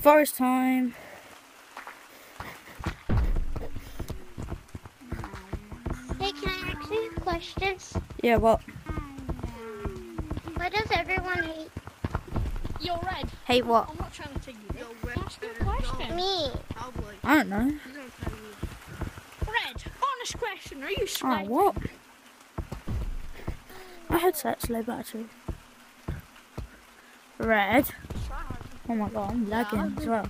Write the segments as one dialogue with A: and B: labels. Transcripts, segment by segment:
A: Forest time.
B: Hey, can I ask you questions?
A: Yeah, what?
B: Why does everyone hate
C: Yo, Red.
A: Hate what?
C: I'm not trying to take you.
D: Yo, Red,
C: Ask you a
D: better
C: question.
B: me?
A: I don't know.
D: He's gonna tell me.
C: Red, honest question. Are you
A: Oh,
C: sweating?
A: what? My headset's low battery. Red. Oh my god, I'm lagging as well.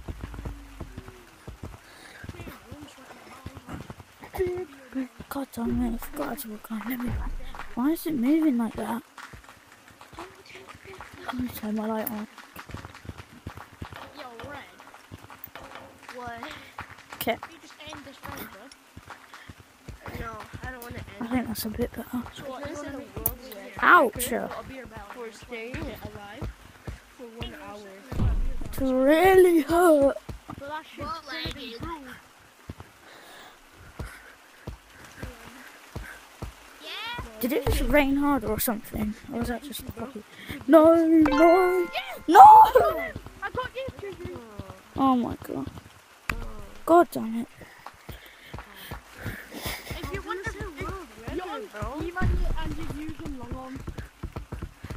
A: God damn it, I forgot to walk on. Let me. Why is it moving like that? Let me turn my light on.
C: Yo, Red.
D: What?
A: Okay,
D: I to
A: think that's a bit better. Ouch!
D: for staying alive for one hour.
A: It really hurt.
C: But that shit's
D: Well,
C: pretty
D: like-
C: cool.
A: Did it just rain hard or something? Or was that just the copy? No, no, no!
C: I got you, Jiggy.
A: Oh my god. God damn it.
C: If you want to
D: You're on. Steam
C: and you're using long arms.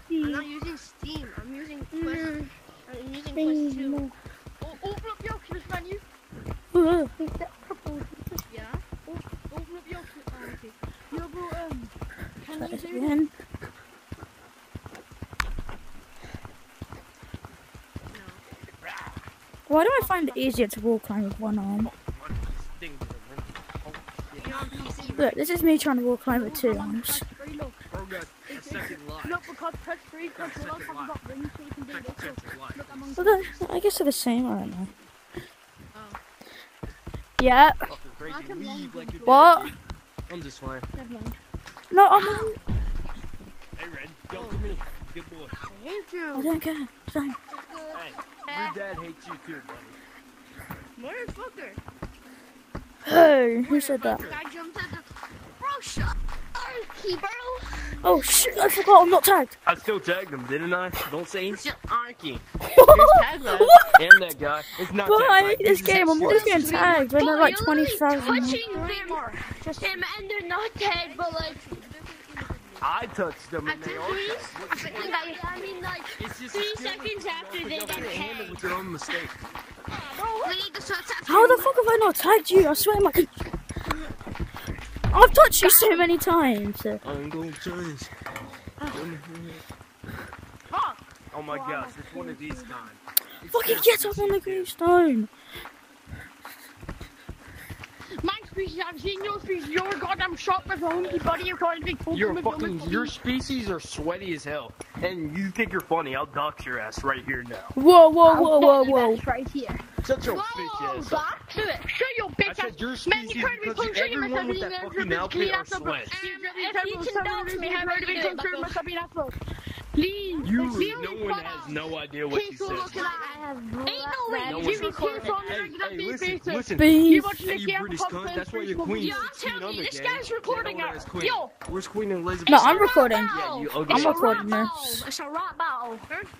D: I'm not using Steam. I'm using mm. Quest. I'm using Quest 2.
C: O- open up your Oculus menu.
D: Yeah?
C: Open up your Oculus. Oh, okay. Yo, bro, um, can
A: Try
C: you do
A: again. Why do I find it easier to wall climb with one arm?
D: You're on PC,
A: Look, this is me trying to wall climb with two arms.
C: Press three, look. No, because press three, because the last have got rings, so you can do this. Look, look, I'm
A: Well, they're- I guess they're the same, I don't know. Oh. Yeah.
C: I can.
A: What?
E: I'm just fine.
A: No, I'm on.
E: Hey, Red, go to me. Good boy.
D: I hate you.
A: I don't care. Fine.
E: Hey, your dad hates you too, buddy.
D: Motherfucker.
A: Hey, who said that?
D: I jumped at the. Bro, shut Arky, bro.
A: Oh shit, I forgot I'm not tagged.
E: I still tagged him, didn't I? Don't say
D: Shut
E: Arky.
D: Tag that.
E: And that guy. It's not
A: But
E: tagged,
A: I hate this game, I'm
E: six
A: always getting tagged when they're like
D: But you're
A: 20,000.
D: Touching them, them and they're not dead, but like.
E: I touched them
D: I
E: and they
D: think
E: are
D: three,
E: tagged.
D: like, I mean, like,
E: It's just
D: three seconds after they
E: You
D: got
E: gotta handle
D: tagged.
E: with your own mistake.
D: We need to
A: How the fuck have I not tagged you? I swear my. I've touched you so many times.
E: Oh, I'm going to try this. Oh my gosh, it's one of these times.
A: Fucking get up on the gravestone.
C: My species, I've seen your species. You're goddamn shot with a hunky buddy. You're calling me fucking
E: You're
C: with
E: fucking,
C: your
E: your species are sweaty as hell. And you think you're funny, I'll dox your ass right here now.
A: Whoa, whoa, whoa, whoa, whoa.
C: right here.
E: Shut your bitch ass up.
C: back. Show your
E: I
C: bitch ass.
E: your
C: Man, you heard me
E: because
C: punching him
E: everyone with
C: saying
E: that
C: that
E: fucking outfit are sweat.
C: If you can dox me, how about you confirm my subby after? Please.
E: You,
C: please,
E: no one
C: brother.
E: has no idea what you
C: Keep
E: said.
C: looking at Ain't no way.
E: No
C: Give
E: one's
C: me
E: recording.
C: two on
E: Hey, hey,
C: basis.
E: listen, listen.
A: Please.
C: You watch
E: Hey,
C: Nicky
E: you British cunt, that's why
C: for
E: your
C: Facebook.
E: queen's
C: Yeah, I'm telling you, this guy's recording
E: Yeah, no one
C: it.
E: has queen.
C: Yo.
E: Where's Queen Elizabeth?
A: No, I'm recording.
E: Yeah, you ugly
A: I'm recording
C: rap
A: this.
C: It's a rap battle.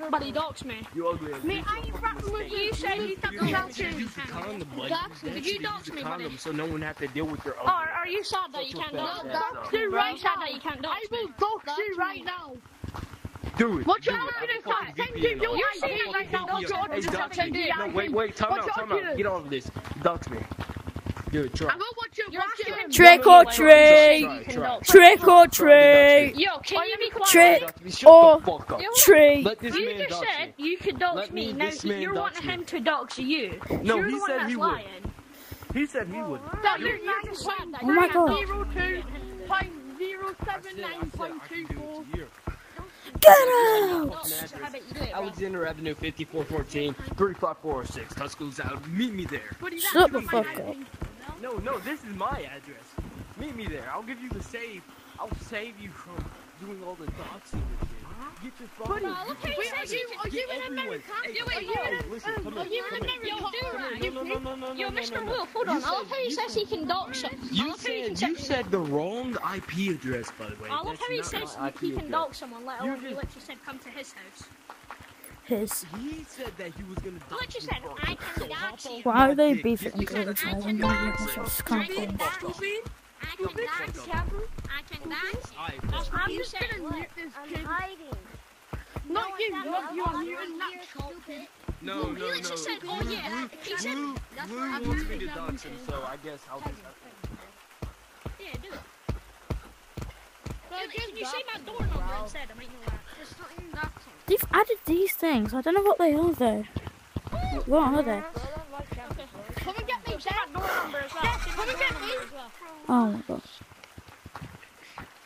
C: But he dogs me.
E: You ugly
C: Me. I ain't rapping with you. Said you
E: You
C: fucking
E: should
C: dogs
E: use
C: me.
E: a condom, buddy.
C: Did you dox me, buddy?
E: so no one have to deal with your
C: Or
E: ugly.
C: are you sad that you can't
E: your
C: dox me? You're right sad that you can't dox me. I will dox you right now
E: do it.
C: What's
E: your argument
C: for? Send
E: him
C: your ID right now. What's your argument
E: for?
C: Send the
E: Wait, wait, time out, time out. Get off with this. Dox me. Do try.
C: I'm gonna watch
D: your
C: watch
A: Trick or treat! Trick or treat!
C: Yo, can you be quiet?
A: Trick or treat!
C: You just said you could dox me, now you're wanting him to dox you.
E: No, he said he would. He said he would.
A: Oh my god.
C: 0.079.24.
A: Get out!
E: I was in Avenue 5414, 35406. Tuscaloosa out. Meet me there.
A: Shut the fuck up.
E: No, no, this is my address. Meet me there. I'll give you the save. I'll save you from doing all the doxing and shit. Get your phone.
C: Wait, are you, are you an American?
E: Hey,
C: Are you
E: hey,
C: an
E: listen, come
C: Are
E: here,
C: you an
E: come.
C: American?
E: No, no, no, no, no,
C: Yo,
E: no, no,
C: Mr.
E: no, no.
C: Wolf, hold on. I love
E: said-
C: how he says he can dox us.
E: You
C: love how he can
E: said you said the wrong IP address, by the way.
C: I love how he
E: not
C: says he can
E: address.
C: dox someone. let
E: You
C: oh, he literally said come to his house.
A: His.
E: He said that he was gonna dox
C: Literally
E: me
C: said. I can
A: Why are they beefing all the time? I mean, it's just kind of
B: Drink
A: cool.
B: that. I can dance. I can dance.
E: Alright,
B: That's what
D: I'm
B: you
D: just
B: said.
D: gonna mute this
B: I'm hiding.
D: Not you, not you, I'm
B: I'm
D: muting that
B: stupid.
E: No, no, no.
B: Felix just said, oh yeah, he said,
E: Lou,
B: that's
E: Lou
B: what
E: wants me to dox him, so I guess I'll do that.
B: Yeah, do it. Can, can you say my door number instead? I mean, no,
D: Just fucking dox him.
A: They've added these things. I don't know what they are though. What are they?
D: Come and get me.
A: Oh my gosh.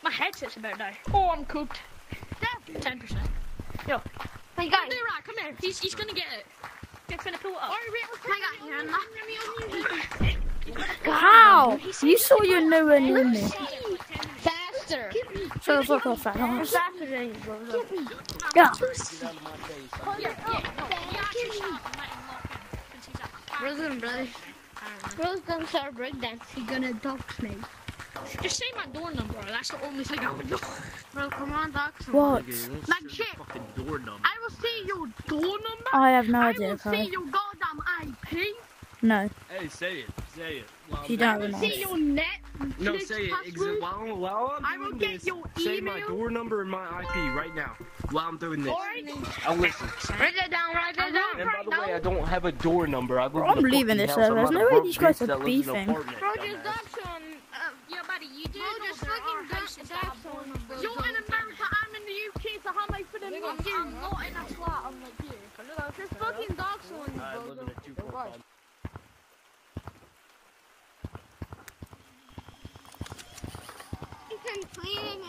B: My headset's about to die. Oh, I'm cooked. Ten percent. Yo,
D: Hey
B: guys,
D: guys,
B: do right. Come here. He's he's gonna get it. Get finna pull it up.
D: I got you.
A: How? You saw you're nowhere near me.
D: Faster.
A: So fuck off, that ass.
D: Faster than you, bro.
A: Yeah.
E: Get out of my face.
B: Yeah, yeah. No, he actually shot and let him lock him. 'cause he's a-
D: Bro's gonna, brother. Bro's gonna start breakdance. He's gonna dox me.
B: Just say my door number. That's the only thing I would know.
D: Bro, come on, dox him.
A: What?
D: Like shit.
E: Door number.
D: I will see your door number.
A: I have no
D: I
A: idea,
D: will see
A: Kai.
D: your goddamn IP.
A: No.
E: Hey, say it. Say it. While
A: You
E: I'm
A: don't
E: doing
A: know.
D: See your net.
E: No,
D: Netflix
E: say it. Exa- while, while I'm
D: I will get
E: this,
D: your
E: say my door number and my IP right now. While I'm doing this.
D: Alright.
E: I'll listen.
D: Write that down, write that down.
E: And by the way, I don't have a door number. I
A: Bro, I'm leaving this server. There's
E: not
A: no way these guys are
E: that lives in an
A: beefing.
D: Bro, just dox on. Uh,
B: Yeah, buddy, you do
D: Bro, just fucking
B: houses
D: dox
B: that have door
D: on.
B: numbers.
D: You're in America, I'm in the UK, so how am I for the
B: I'm,
D: not you?
B: I'm not in a flat. I'm like you.
D: Just fucking dox on you,
E: I
D: bro.
E: live in a 2.5.
D: He's cleaning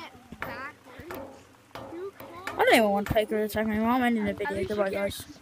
D: it backwards.
A: I don't even want to take her attack anymore. I'm ending the video. Goodbye, guys.